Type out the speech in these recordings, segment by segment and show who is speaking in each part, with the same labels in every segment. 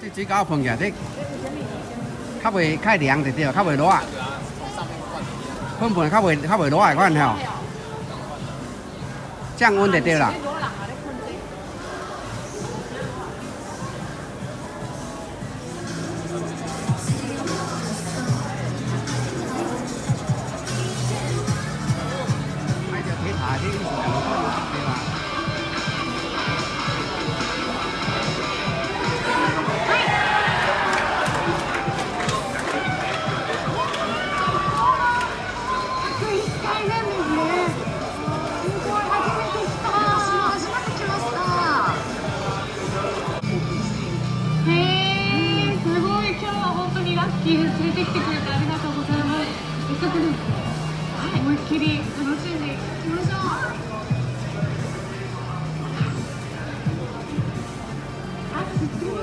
Speaker 1: 这水饺喷起来，这较袂太凉就对，较袂热。喷喷较袂较袂热的款吼，降温就对了。
Speaker 2: 連れてきてくれてありがとうございます。せっかくです思いっきり楽しんでいきましょう。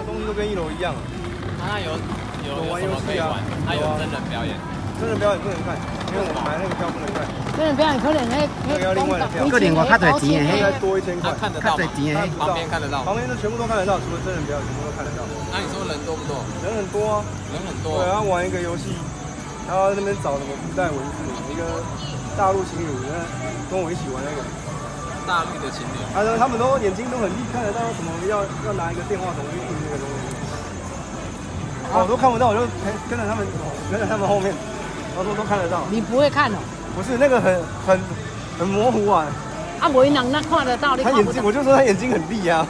Speaker 3: 东西都跟一楼一样。
Speaker 4: 它有有
Speaker 3: 玩游戏啊，
Speaker 4: 它有真人表演，
Speaker 3: 真人表演不能看，因为我买那个票不能看。
Speaker 5: 真人表演可能迄
Speaker 3: 那个要另外的票，
Speaker 1: 个另外较侪钱的，
Speaker 3: 应该多一千块。
Speaker 4: 看得到吗？旁边看得到，
Speaker 3: 旁边都全部都看得到，除了真人表演全部都看得到。
Speaker 4: 那你说人多不多？
Speaker 3: 人很多啊，
Speaker 4: 人很多。
Speaker 3: 对，然后玩一个游戏，然后那边找什么古代文字，一个大陆情侣，跟我一起玩那个。
Speaker 4: 大陆的情侣。
Speaker 3: 他说他们都眼睛都很利，看得到什么要要拿一个电话筒去印那个东西。我都看不到，我就跟着他们，跟着他们后面，我说都看得到。
Speaker 5: 你不会看哦？
Speaker 3: 不是那个很很很模糊啊。
Speaker 5: 啊，没人那看得到，你
Speaker 3: 他眼睛，我就说他眼睛很利啊。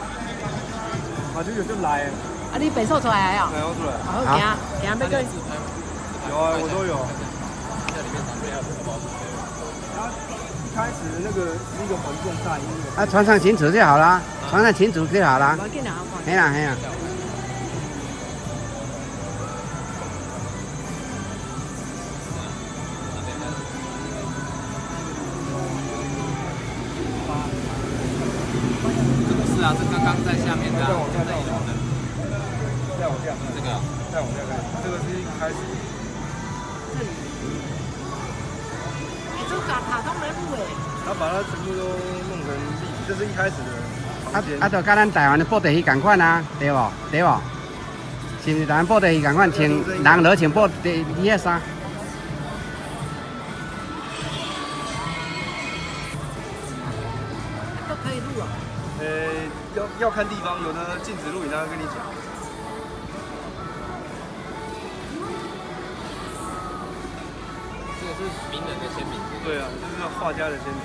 Speaker 3: 啊，就有就来。
Speaker 5: 啊，你北瘦出来啊？
Speaker 3: 没有出来。
Speaker 5: 好，行行，要跟。
Speaker 3: 有啊，我都有。开始那个是一个环境大音乐。
Speaker 1: 啊，穿上裙子就好啦，穿上裙子就好啦。没啦，没啦。
Speaker 4: 啊，是刚刚在下面的，
Speaker 3: 再往下，再往下，再往下，
Speaker 4: 这个，
Speaker 3: 再往下看，这个是一开始。
Speaker 5: 这里。哎，这卡卡通人物哎。
Speaker 3: 他把它全部都弄成立，这是一开始的。
Speaker 1: 啊啊，就跟咱台湾的布袋戏同款啊，对不？对不？是咱布袋戏同款，穿人落穿布袋戏的衫？
Speaker 5: 都可以录啊。
Speaker 3: 呃，要要看地方，有的禁止录影，他会跟你讲。
Speaker 4: 这个是名人的签名。
Speaker 3: 对啊，就是画家的签名。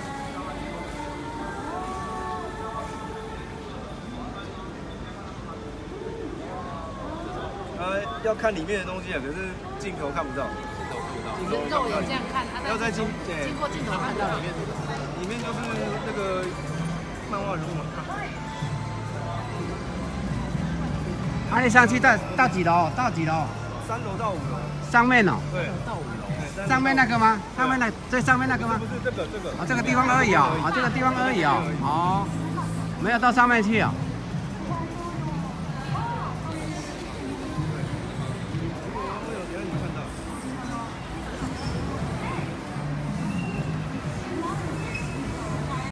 Speaker 3: 呃，要看里面的东西啊，可是镜头看不到。
Speaker 4: 镜头看不到。
Speaker 5: 镜头也这样看，
Speaker 3: 要在镜
Speaker 5: 经过镜头看到里面。
Speaker 3: 里面就是那个漫。
Speaker 1: 啊，你上去到到几楼？到几楼？
Speaker 3: 三楼到五楼。
Speaker 1: 上面哦。
Speaker 3: 对，
Speaker 5: 到五楼。
Speaker 1: 上面那个吗？上面那最上面那个吗？
Speaker 3: 不是这个这个。
Speaker 1: 啊，这个地方而已哦，啊，这个地方而已哦，哦，没有到上面去哦。